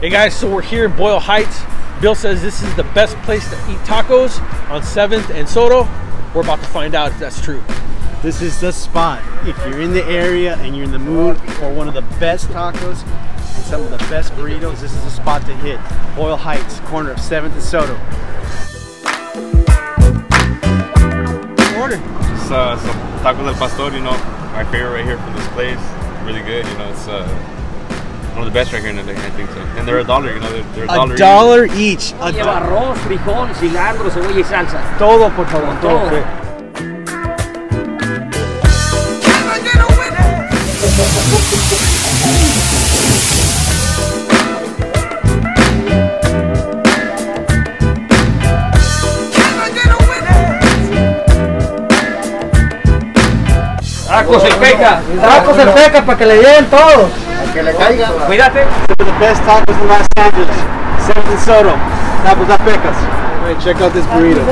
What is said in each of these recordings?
Hey guys, so we're here in Boyle Heights. Bill says this is the best place to eat tacos on 7th and Soto. We're about to find out if that's true. This is the spot. If you're in the area and you're in the mood for one of the best tacos and some of the best burritos, this is the spot to hit. Boyle Heights, corner of 7th and Soto. Order. It's uh, some tacos del pastor, you know, my favorite right here from this place. Really good, you know, it's uh, one of the best right here in the LA, I think so. And they're a dollar, you know, they're, they're a dollar. A each. dollar each. A Lleva do- arroz, frijol, cilantro, cebolla y salsa. todo, por favor, todo. Todo. Tacos en peca. Tacos en peca para que le lleguen todos. Que le caiga. Cuídate. Some of the best tacos in Los Angeles. 7th and Soto. Tacos El Pecas. All right, check out this burrito.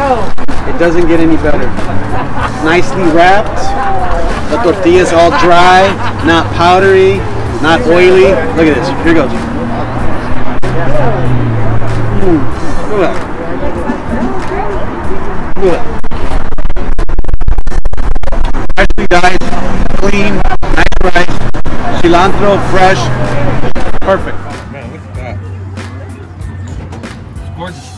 It doesn't get any better. Nicely wrapped. The tortilla's all dry, not powdery, not oily. Look at this. Here goes. Mm, Look at that. Look at that. Freshly dyed, clean, nice rice, cilantro, fresh, perfect. Man, look at that. It's gorgeous.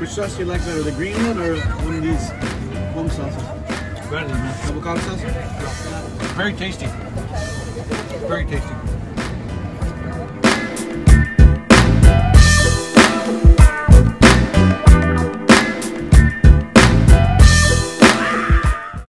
Which sauce do you like better, the green one or one of these home sauces? Better than that. Avocado sauce? Very tasty. Very tasty.